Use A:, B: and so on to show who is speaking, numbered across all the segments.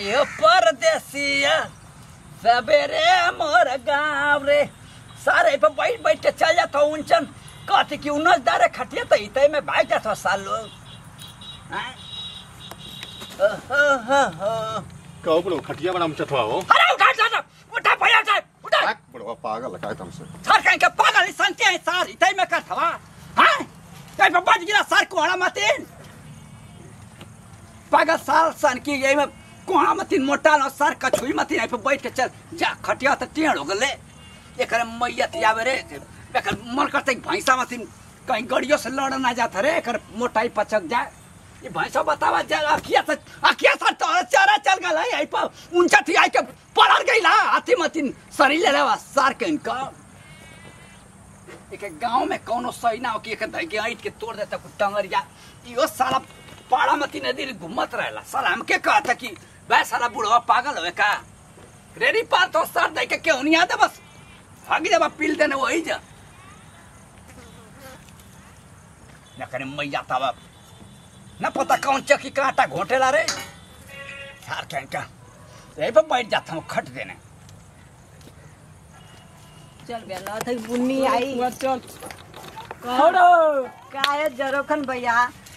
A: ये परदेसिया सवेरे मोर गाँव रे सारे पे बैठ बैठ के चल जाता उनचन। कहते कि उन्नस दारे खटिया तो इतने में भाग जाता साल। लोग हैं?
B: कहो बड़ो खटिया बड़ा मुचथवा हो।
A: अरे उठा उठा उठा, उठा भैया साहब उठा।
B: भाग बड़ो पागल है काय तुमसे
A: सर कहीं के पागल ही संते हैं सर। इतने में कर थवा हाँ? कहीं पे बच गिरा सर कोहड़ा मतीन पागल साल सन की यही में कोहड़ा मतीन मोटा ना सर कछुई मतीन पे बैठ के चल। जा, खटिया तो टेढ़ हो गले। एक मैयत जावे रे। एक मन करते भैंसा मतीन कहीं गड़ियों से लड़ ना जाता रे एक मोटाई पचक जाए। ये भैंसा बतावा, जा, अखिया से अखिया से तो चारा चल गला यहीं पर ऊँचा थी आई के पड़ल गई ला हाथी मतीन शरीर ले लेवा सार के इनका। एक गाँव में कोनो सही ना हो कि एक धैके ऐट के तोड़ देता कुछ टंगरिया इहो साला पाड़ा मती नदी घुमत रहेला। साला हमके कहता कि वह साला बुढ़वा पागल होवे का? रेडी पार तो सर दे के क्यों नहीं आता बस? भाग जा पील देने वही जा। न करे मैया तब न पता कौन चक्की कांटा घोटेला रे। सार के का यही पर बैठ जाता हूँ खट देने।
C: चल बेला थई बुन्नी आई।
D: चल
C: कहोड़ो काय जरोखन भैया?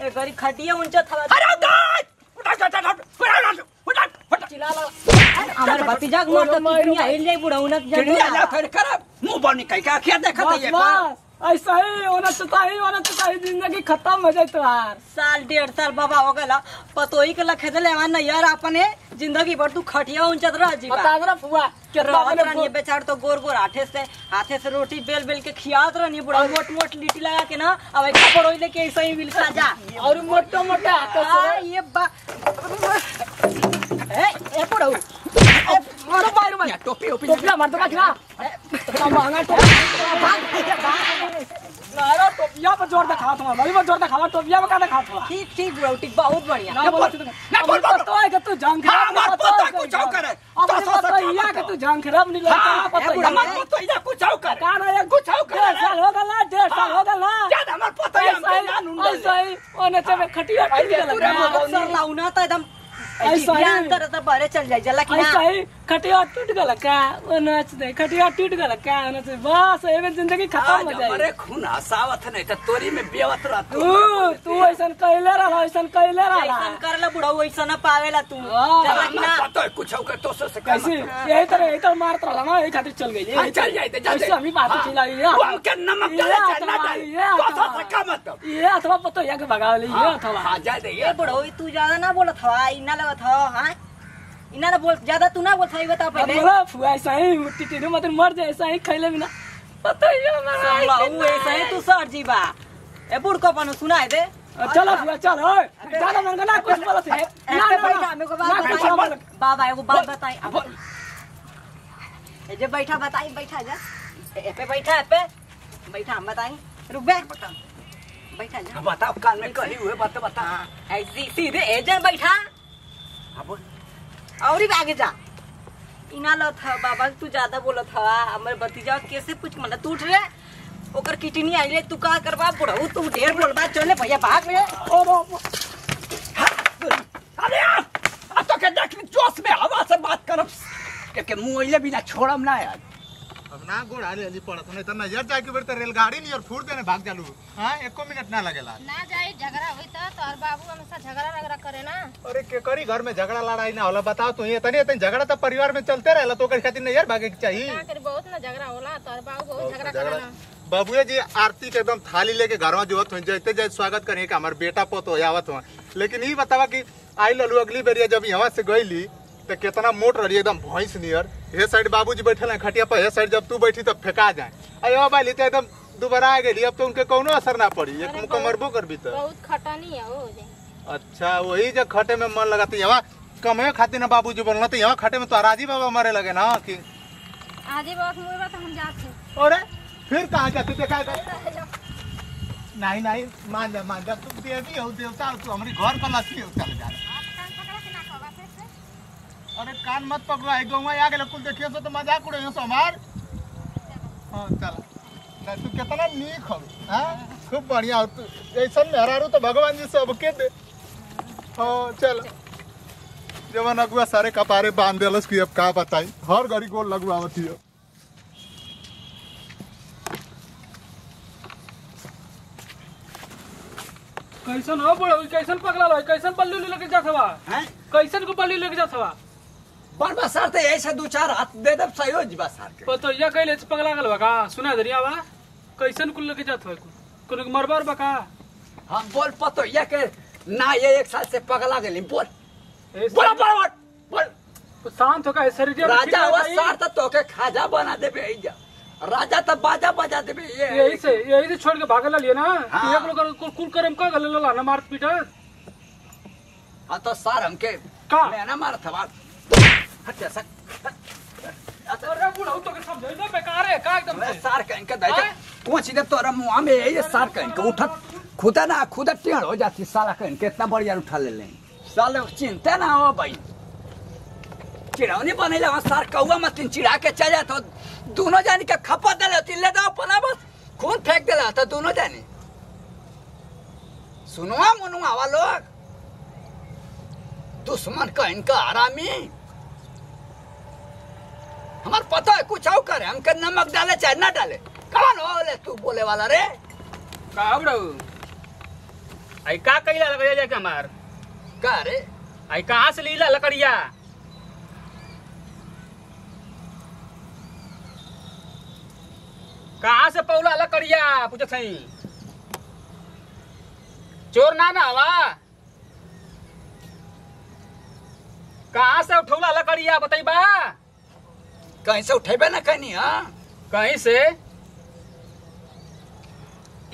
C: ए गरी खटिया ऊँचा थवा
A: अरे उठ उठ उठ उठ
C: भतीजा को मार तो कितनी हिल जाई बुढ़ाउनक
A: चिड़िया जा
C: जड़
A: फिर कर मुँह बनी कहीं का क्या देखा
D: बस
A: ये
D: बस ऐसा ही होना चाहिए होना चाहिए ज़िंदगी खत्म हो जाए तुम्हार
C: साल डेढ़ साल बाबा हो गला पतोही के लखे दले हमार नैयर अपने ज़िंदगी भर तू खटिया ऊंचत रह जी
D: बता दे फुआ कितना
C: रहत रहनी बेचार तो गोर गोर हाथे से हाथे से रोटी बेल बेल के खियात रहनी बुढ़ा मोट मोट लिट्टी लगा के ना अब एक पड़ोई लेके ऐसे ही मिलता जा
D: और मोटे मोटे हाथ से
C: ये बा ए ए पड़ो
D: मारो मारो मारो
A: टोपी ओपी
D: टोपिया मार दो का खिला तो महँगा टोपिया मारो टोपिया पर ज़ोर दिखा तुम्हारा भाई पर ज़ोर दिखा टोपिया में का दिखा तुम्हारा
C: ठीक ठीक बुढ़ऊ बहुत बढ़िया
D: ना बोल
A: ना बोल,
D: तो है कि तू झंखरा
A: हाँ, हमार पता है कुछ और करे।
D: अब
A: तो
D: ही है कि तू झंखरा नहीं लगता
A: हाँ
D: पता ही
A: हमार तो इधर कुछ और कर
D: कहाँ रहा है
A: कुछ और कर
D: साल हो गया डेढ़ साल हो गया
A: क्या हमार पता है
D: ऐसा
A: जान
D: ही ऐसा ही ओने चले खटिया टूट
A: ऐसे
D: गया
A: पूरा
D: लगा।
C: अक्सर लाउना तो एकदम
D: ही।
C: तर तो चल जाए जला कि ना।
D: खटिया टूट गया का वो नाच दे खटिया टूट गया का ओने बस एमे ज़िंदगी खत्म हो जाए
A: हमारे खून हसावत नहीं तो तोरी में बेवत रह
D: तू तू ऐसा कहले रहा ऐसा कहले रहा।
C: ऐसन करला बुढ़ऊ ऐसा पावेला तू।
D: हाँ।
C: जला कि ना।
A: पता है कुछ और तो से
D: कैसे यही तरह यही तरह मारत रहा ना यही खातिर चल गई
A: हाँ, चल जाए तो चल
D: ऐसे हमी बात चिल्ला रही है।
A: वो नमक डाले
D: अथवा,
A: डाले? तो तो का मतलब?
D: ये अथवा पतो या के भगाव ये अथवा।
A: हाँ जा दे
C: ए बुढ़ऊ तू ज़्यादा ना बोलत हवा इना लगत हो हाँ? इना ना बोल ज़्यादा तू ना बोल सही बता पहले।
D: बोला फुआ ऐसा ही मिट्टी टीनू मत मर जाए ऐसा ही खैले बिना पता ही है हमारा
C: लाऊ ऐसा ही तू सर जी बा ए बुढ़ को पन सुनाए दे।
D: चलो फुआ चल ओए ज़्यादा मन ना कुछ बोलत है ना ना
C: बैठा मेरे को बात बताई बाबा एगो बात बताई अब। ए जे बैठा बताई बैठा जा। ए पे बैठा ए पे। बैठा हम बताई। रुक बे बैठा जा।
A: बताओ कान में कही हुए बात बता।
C: हाँ, ऐसी सीधे एजन बैठा। और ही आगे जा। इना लो था बाबा तू ज़्यादा बोलत हवा हमर भतीजा कैसे कुछ मन तू उठ रे। ओकर किटनी आइले तू का करबा बुढ़ऊ तू ढेर बोलबा चले भैया भाग रे।
A: अरे यार अब तो के देख ली जोश में हवा से बात करब। के के मुँह अइले बिना छोड़म ना यार।
B: अब ना गोड़ आले अली पड़त नहीं त नज़र जाए के बेर त रेलगाड़ी नहीं और फूट देने भाग जालू। हाँ एको मिनट ना लगेला।
E: ना जाए झगड़ा हुई तो तोहर बाबू हमेशा झगड़ा करे ना।
B: अरे के करी घर में झगड़ा लड़ाई ना होला बताओ तू ये तनी तनी झगड़ा तो परिवार में चलते रहेला तो खातिर नहीं यार भागे के चाहिए
E: ना करी बहुत ना झगड़ा होला तोहर बाबू बहुत झगड़ा करे ना
B: जी आरती के एकदम थाली लेके घर में हो जैते स्वागत करिए कि हमारे बेटा पोतो आवत हो लेकिन ये बतावा कि आई ललू अगली बेरिया जब यहाँ से गईली तो कितना मोट रही एकदम भैंस नियर। हे साइड बाबूजी बैठे हैं खटिया पर हे साइड जब तू बैठी तब फेंका जाए। अरे तो एकदम दोबारा आ गई अब तो उनके कोनो असर ना पड़ी एक मरबो भी तो।
E: बहुत खटनी है जे।
B: अच्छा वही जब खटे में मन लगा तो यहाँ कमे खातिर ना बाबूजी बोलना तो यहाँ खटे में तो राज़ी बाबा मरे लगे ना कि?
E: आजे बात मुझे बात हम जाते
B: अरे फिर कहाँ जाते देखा नहीं नहीं मान जा मान जा तू देवी हो देवता हो तू हमारी घर का लसी हो चल जा। अरे कान मत पकड़ो आई गौवा आ गेल कुल देखियो तो मज़ाक उड़े सो हमार हाँ चल। तू कितना नीक हो हाँ? खूब बढ़िया हो तू। ऐसा मेहरारू तो भगवान जी सबके दे हाँ चल। जवन अगुआ सारे कपारे बाँध देलस कि अब का बताई? हर घड़ी गोल लगवावत हियो
D: कैसन हो बड़ो कैसन पगला लो कैसन पल्लू लेके जात हवा
A: हैं?
D: कैसन को पल्लू लेके जात हवा
A: बरबा सर तो ऐसे दो चार हाथ दे दे सही हो जीवा सर के।
D: पतोरिया कैले से पगला गल का सुना दरिया बा कैसन कुल लेके जात हवा कोनो के मरबर बा
A: हम बोल पतो ये के ना ये एक साल से पगला गेली बोल। बोल बोल बोल।
D: तो शांत होकर शरीर
A: राजा हुआ सार तो तोके खाजा बना देबे ऐजा राजा तो बाजा बजा देबे ये।
D: यही से यही से छोड़ के भागल लिए ना।
A: हाँ।
D: एक लोग कुल कुल करम का गले ला ना मार पीट।
A: हाँ तो सार हमके
D: का?
A: मैं ना मार था हट सक।
D: अरे बुढ़ऊ तो के समझाई ना बेकार है का एकदम
A: सार कहीं के दैजा
D: आए?
A: कोच दे तोरा मुँह में ये सार कहीं के उठत। खुदा ना खुदा टेढ़ हो जाती, साला कहीं के इतना बढ़िया उठा ले ले साले चिंता ना हो भाई। चिड़ौनी बनेला वहाँ सार कौआ मतीन चिड़ा के चल जाता दोनों जानी के खपत दे लेती ले दो अपना बस। खून फेंक दे तो दोनों जानी। सुनुआ मुनुआ वाला लोग। दुश्मन का इनका हरामी। हमार पता है कुछ और करे, हमके नमक डाले चाहे ना डाले। कौन हो ले तू बोले वाला रे?
F: का बड़ऊ आई का कइला लकड़िया जाके हमार
A: का रे
F: आई कहाँ से लीला लकड़िया कहाँ से पौला लकड़िया पूछत चोर ना ना हवा कहाँ से उठौला लकड़िया बतैबा
A: कहीं से उठेबे ना कहनी हाँ
F: कहीं से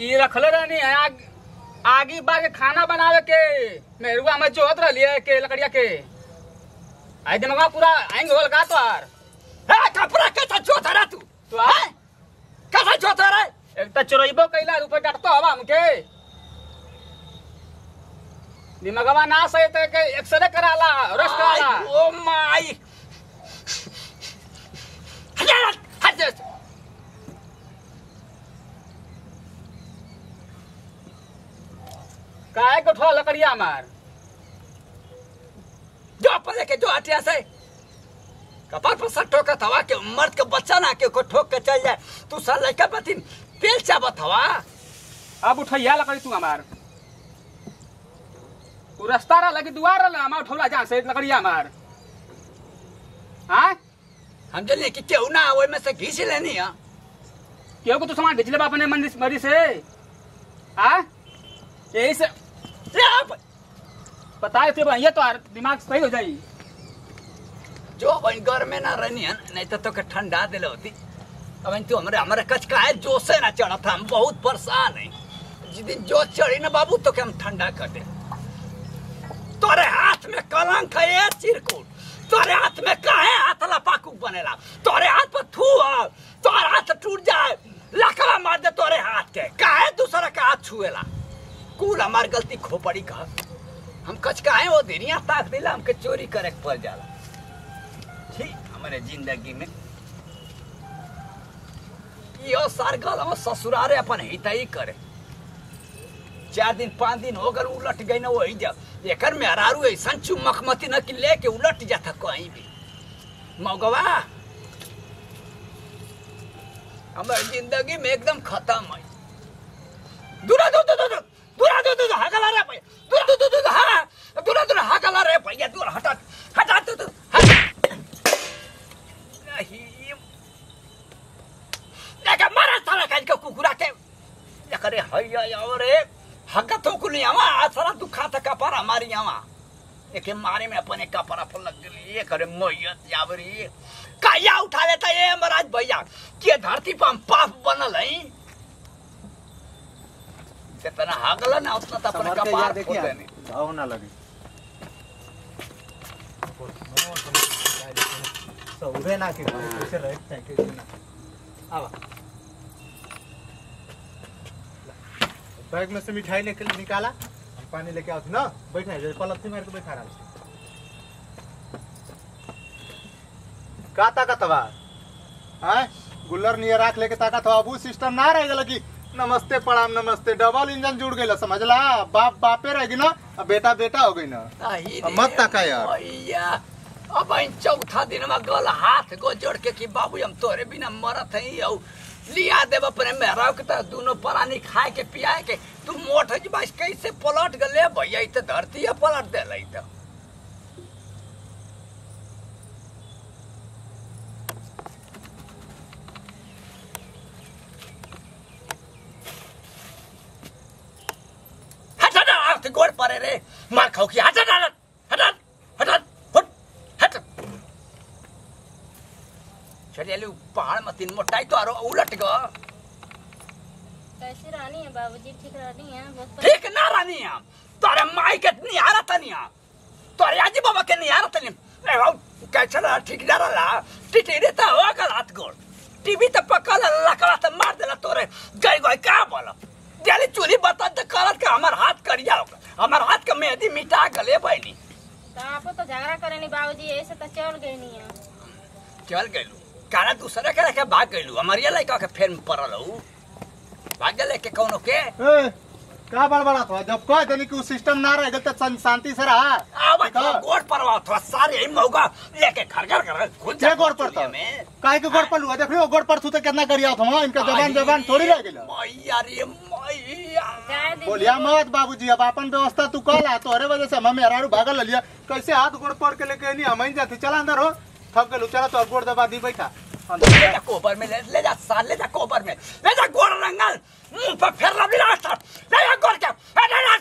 F: ई रखले रहनी है आग बाग खाना बनावे के। मेरुआ में जोहत रहलिए के लकड़िया के। आई दिमाग पूरा आएँगे होल का तोहार
A: है कपड़ा कैसा जोता रे तू।
F: तो आ।
A: कैसा जोता रे?
F: एक तो चोरइबो कैला ऊपर डटतो हवा हमके दिमागवा ना सही तो के एक्सरे कराला रस कराला।
A: ओ माई हट हट हट
F: काहे को ठो लकड़िया मार?
A: जो अपन लेके जो हटिया से कपार पर सर ठोकत हवा के मर्द के बच्चा ना के को ठोक के चल जाए। तू सर लड़का बतिन पेल चाबत हवा
F: अब उठैया लकड़ी तू हमार। उ रास्ता रहा लगी दुआर रहा हमार उठौला जहाँ से लकड़िया मार। हाँ
A: हम जल्दी कि केहू ना ओए में से घींच लेनी है?
F: केहू को तू सामान भेजले बा अपने मंदिर मरी से? हाँ यही से बताए थे भैया तो दिमाग सही हो जाई
A: जो बन घर में ना रहनी है, नहीं तो तोके ठंडा दिले होती। अब तू हमारे हमारे कच का है जो से ना चढ़ा था, हम बहुत परेशान है। जिस दिन जो चढ़ी ना बाबू तो के हम ठंडा कर दे। तोरे हाथ में कलंक है, ये चिरकुट। तोरे हाथ में काहे हाथ लपाकू बनेला? तोरे हाथ पर थू है तोरे हाथ टूट जाए लकड़ा मार दे तोरे हाथ के। काहे दूसरा का हाथ छुएला? कुल हमार गलती खोपड़ी का हम कच काहे वो दिनिया ताक दिला, हमके चोरी करे पड़ जाला। ठीक, हमारे ज़िंदगी में। यो सार गल हम ससुरारे अपन हितई करे। चार दिन, पाँच दिन हो गल, उलट गई ना वही जब एकर में हरारू ऐसा चुमक मती न कि लेके उलट जाता कहीं भी। मौगवा, हमारे ज़िंदगी में एकदम खत्म है। रे भैया दूर हटा हटा नहीं। देखा मारा सारा काज के कुकुरा के? देखरे हैया और हका तो कुली आवा सारा दुखा था कपार हमारी आवा। एके मारे में अपने कपड़ा पर लग गई ये करे मैयत यावरी काया उठा लेता ये महाराज भैया के धरती पर हम पाप बनल है। जितना हगला ना उतना तो अपने कपार फोड़ देने।
B: घाव ना लगे। बैग में से मिठाई लेके निकाला पानी लेके आओ ना बैठा है पलक से मार के बैठा रहा का ताकत बा हैं गुल्लर नियर राख लेके ताकत हो अबू सिस्टम ना रह गल कि नमस्ते प्रणाम नमस्ते डबल इंजन जुड़ गई समझला बाप बापे रह गई ना बेटा बेटा हो गई ना मत ताका यार।
A: अब चौथा दिन में गल हाथ गो जोड़ के कि, बाबू, हम तोरे बिना मरत हई औ लिया देब अपने मेहराव के दोनों प्राणी खाए के, पियाए के। तू मोट है बस कैसे पलट गले? भैया त धरती है पलट दे लई त। हट हट हट गोड़ परे रे। मार खाओ की तीन मोटाई तो आरो उलट गो।
E: कैसी रानी है बाबूजी ठीक रानी है बहुत
A: ठीक ना रानी हम तोरे माई के निहारा। तनिया तोरे आजी बाबा के नहीं निहारा। तनी ए हो कैसे रहा ठीक जा रहा टिटी रे तो हो गल हाथ गोड़। टीवी तो पकल लकड़ा तो मार देला तोरे। गई गई का बोलो? जाली चूली बता दे करत के हमर हाथ करिया हमर हाथ के मेहंदी मिटा गले बहनी
E: तो आप तो झगड़ा करे नहीं बाबूजी ऐसे तो चल गई नहीं है।
A: चल गइलू काना दूसरे के लेके भाग गइलू हमारिया लड़का के फेर में पड़ल हूँ। भाग गए लेके कौनो के?
B: ए, का बड़बड़ा था जब कह देनी कि उ सिस्टम ना रह गल तो शांति से रहा। देखा?
A: तो गोड़ परवा थोड़ा सारे ही मौका लेके घर घर घर घुस
B: के गोड़ पड़ता
A: में।
B: काहे के गोड़ पर लुआ देख लो गोड़ पर तू तो कितना करिया था इनका जबान जबान थोड़ी रह गेल
A: मैया रे मैया।
B: बोलिया मत बाबूजी अब अपन व्यवस्था तू कल आ तोहरे वजह से हम मेहरारू भागल लिया कैसे हाथ गोड़ पड़ के लेके नहीं हम जाते चला अंदर हो। थक गेलू चला तो अब गोड़ दबा दी बैठा।
A: ले जा कोबर में ले ले जा साल ले जा कोबर में। ले जा गोड़ रंगल मुँह पर फेर रबी रास्ता ले जा गोड़ के ले जा।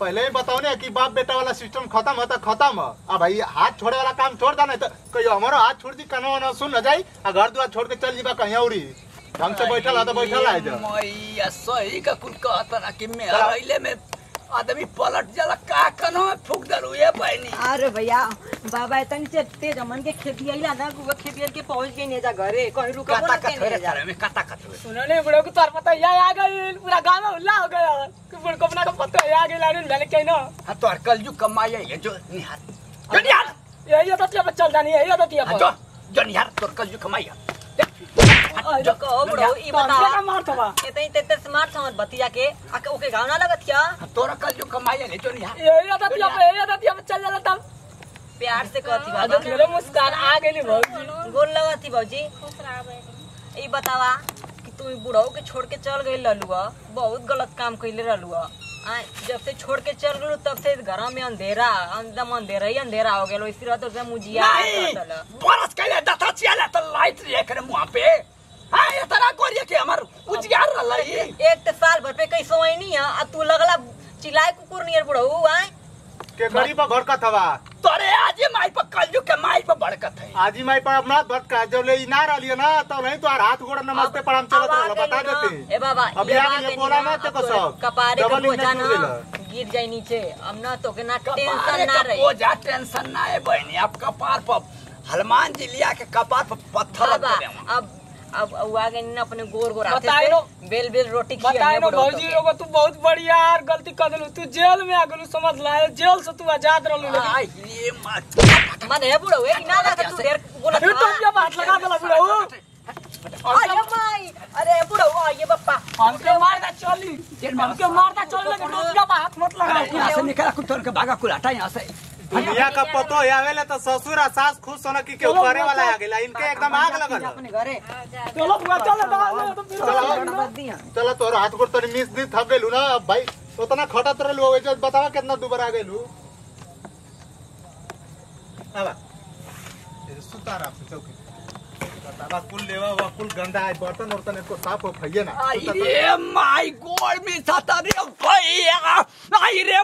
B: पहले ही बताओ ने कि बाप बेटा वाला सिस्टम खत्म है तो खत्म है। अब भाई हाथ छोड़े वाला काम छोड़ देना तो कहियो हमारो हाथ छोड़ दी कनो ना सुन न जाई आ घर द्वार छोड़ के चल जीबा कहीं औरी। ढंग से बैठल है तो बैठल है जा
A: मैया सही का कुल कहता ना कि मैं अइले में आदमी पलट जाला का कनो फूक दलू ये बहनी?
C: अरे भैया बाबा इतनी से तेज हमन के खेती आइला ना गुवा खेती के पहुँच गई ने जा घरे कहीं रुका
A: काता
C: बोला
A: कत
C: के नहीं जा
A: तारे में काता कत
D: सुनो नहीं बुढ़ो को तोर पता यह आ गई पूरा गाँव में हुल्ला हो गया। कि बुढ़ को अपना को पता है आ गई लाइन भेले के ना।
A: हाँ तो कल यू कमाई है जो निहार। जो निहार
D: यही तो तिया चल जानी है यही तो तिया
A: जो जो निहार तो कल यू कमाई है
C: जो कहो बड़ो ई
D: का मार थवा
C: इतनी तेते स्मार्ट समझ बतिया के। आके ओके गाँव ना लगत क्या?
A: तोरा कल यू कमाई है जो निहार।
D: यही तो तो तिया चल जाला तब
C: प्यार से कहती बाबा।
D: मेरे मुस्कान आ गई बहुत
C: गोल लगती भौजी
E: खुश रहा बहनी
C: ई बतावा कि तू बुढ़ऊ के छोड़ के चल गई ललुआ। बहुत गलत काम कैले रहलुआ जब से छोड़ के चल गलू तब से घर में अंधेरा एकदम अंधेरा ही अंधेरा हो गेलो। इसी रहतो से
A: बरस के दता चियाला तो लाइट रे करे मुँह पे। हाँ ये तरह करिए कि हमार उजियार रहलाई
C: एक तो साल भर पे कहीं सोई नहीं है। आ तू लगला चिल्लाए कुकुर नियर बुढ़ऊ आए।
B: के गरीब घर का थवा
A: तोरे आज माई पर कल के माई पर बड़कत है।
B: आजी माई पर अपना भटका जब ले ई ना रहिए ना तो नहीं तो हाथ गोड़ नमस्ते प्रणाम चलत रहलो बता देते।
C: ए बाबा
B: अभी
C: ये
B: आ गई बोला
C: ना, तो
B: सब।
C: कपारे का बोझा ना गिर जाए नीचे। अब ना तो के ना टेंशन ना
A: का
C: रही।
A: बोझा टेंशन ना है बहनी अब कपार पर हनुमान जी लिया के कपार पर पत्थर
C: अब अब अब आ गए ना अपने गोर गोर हाथे
D: बताए
C: बेल बेल रोटी
D: बताए
C: खिया
D: भौजी एगो तू बहुत बढ़िया यार गलती कर दिलू तू जेल में आ गेलू समझ ला जेल से तू आज़ाद रहलू लेकिन
A: ये मत।
C: मन है बुढ़ऊ ए ना ना तू ढेर बोला
D: फिर तो क्या बात लगा देला बुढ़ऊ
C: अरे माई। अरे बुढ़ऊ आइए बप्पा।
D: हमके मारता चली हमके मारता चली लेकिन रोटिया हाथ मत लगा
A: यहाँ से निकला कुछ के भागा कुल हटा यहाँ से।
B: दुनिया का पतो आवेले तो ससुर आ सास खुश सोना की के करे वाला आ गेला इनके एकदम आग लगल
C: अपने घरे।
D: चलो बुआ चल तो
B: चलो। चलो। तोर हाथ गोड़ तनी मिस दी थक गेलू ना। भाई उतना खटत रहलू वैसे बतावा कितना दुबर आ गेलू आवा। ए, सुता रहा से चौकी बतावा कुल लेवा कुल गंदा है बर्तन वर्तन इसको साफ़ हो फैये ना।
A: आई
B: सुता तो-
A: रे माई में रे भैया आई रे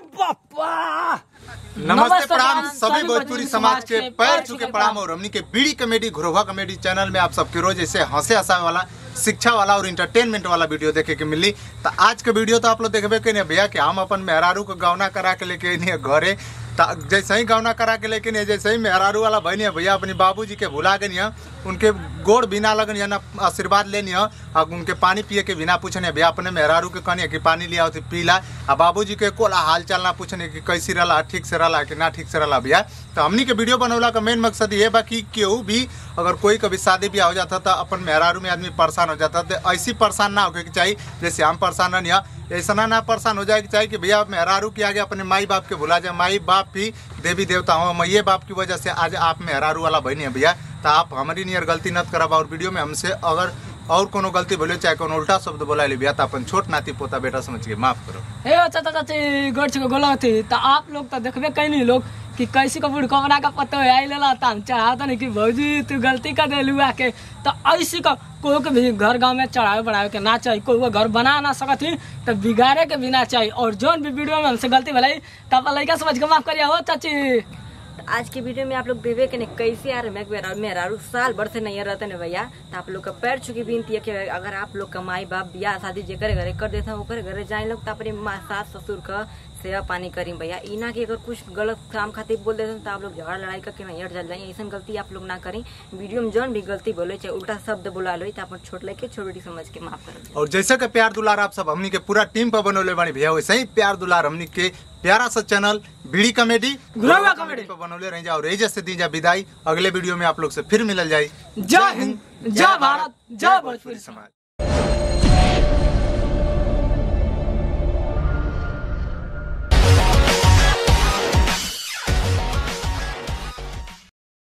B: नमस्ते प्रणाम। सभी भोजपुरी समाज के पैर छुके प्रणाम और हमनी के Bidi comedy Ghuroha comedy channel में आप सबके रोज ऐसे हंसे हंसावे वाला शिक्षा वाला और इंटरटेनमेंट वाला वीडियो देखे के मिली। तो आज के वीडियो तो आप लोग देखे के नहीं भैया कि हम अपन मेहरारू को गौना करा के लेके नहीं घरे। तो जैसे ही गौना करा के लेके नहीं जैसे ही मेहरारू वाला बहनी है भैया अपनी बाबूजी के भुला के है। उनके गोड़ बिना लगन या आशीर्वाद लेनी है और उनके पानी पिए के बिना पूछने, भैया अपने मेहरारू के कहनी कि पानी लिया तो पीला आ बाबूजी के कोला हाल चाल ना पूछने कि कैसी रहा ठीक से रहा कि ना ठीक से रहा भैया। तो हमनी के वीडियो बनौला का मेन मकसद ये बा कि केहू भी अगर कोई कभी शादी ब्याह हो जाता तो अपन मेहरारू में आदमी परेशान हो जाता। तो ऐसी परेशान ना होके चाहिए जैसे हम परेशान है, ऐसा ना परेशान हो जाए कि चाहिए कि भैया मेहरारू के आगे अपने माई बाप के भुला जाए। माई बाप भी देवी देवता हो मैये बाप की वजह से आज आप मेहरारू वाला बहनी है, भैया। तो आप हमारी नियर गलती नत करब और वीडियो में हमसे अगर और कोनो गलती बोले चाहे कोनो उल्टा शब्द बोला ले भैया तो अपन छोट नाती पोता बेटा समझ के माफ़ करो।
D: हे चाचा चाची गोड़ छुके थी तो आप लोग तो देखबे कैनी लोग कि कैसी का बुढ़को बना का पत्तो है आई लेला ताम चाहता नहीं कि भौजी, तू गलती कर देलू आके। तो ऐसी का, कोई के भी घर गाँव में चढ़ावे बढ़ावे के ना चाहिए कोई घर बना ना सकत ही तो बिगाड़े के भी ना चाहिए और जोन भी वीडियो में हमसे गलती भलाई तब लड़का समझ के माफ़ करिए हो चाची।
C: तो आज के वीडियो में आप लोग देवे के नहीं कैसे यार मैं मेरा साल भर से नहीं रहते न भैया तो आप लोग का पैर छुकी विनती है कि अगर आप लोग का माई बाप ब्याह शादी जेकर घरे कर देता ओकर घरे जाए लोग तो अपने सास ससुर का सेवा पानी करी भैया। इना के अगर कुछ गलत काम खातिर बोल देते हैं तो आप लोग झगड़ा लड़ाई करके नहीं हट जाए ऐसा गलती आप लोग ना करें। वीडियो में जौन भी गलती बोले, चाहे उल्टा शब्द बोला लो तो अपन छोट लेके छोटी समझ के माफ़ कर
B: और जैसे कि प्यार दुलार आप सब हमनी के पूरा टीम पर बनौले बानी भैया, वैसे ही प्यार दुलार हमनी के प्यारा सा channel Bidi comedy.
D: Gurwa comedy.
B: पर बनौले रह जाओ और जैसे से दी जा विदाई। अगले वीडियो में आप लोग से फिर मिल जाए।
D: जय हिंद जय भारत जय भोजपुरी
B: समाज।